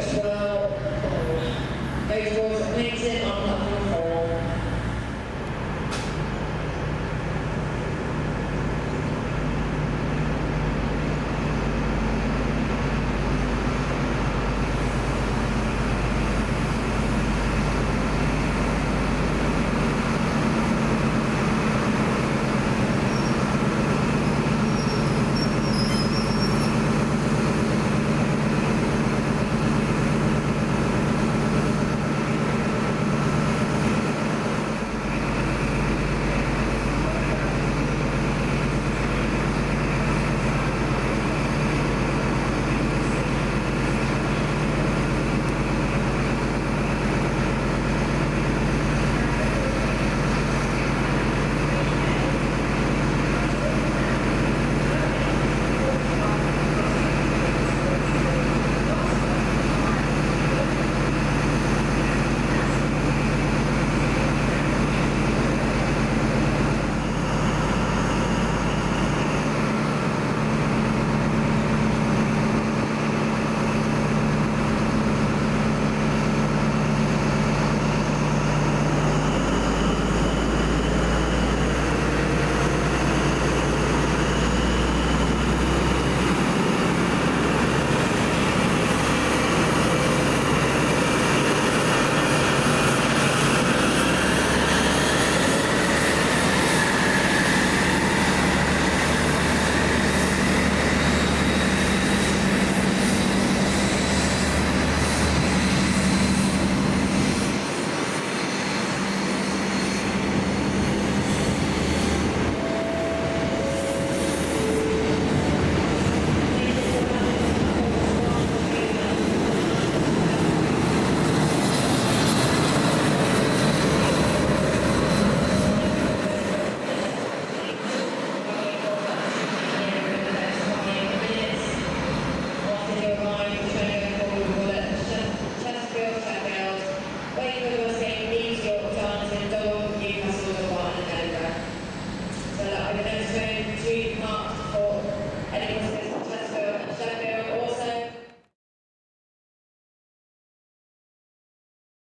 thanks Very towards amazing on the Sweet Mark anything.